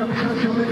Young Church